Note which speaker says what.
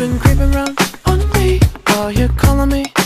Speaker 1: been creeping around on me While you're calling me.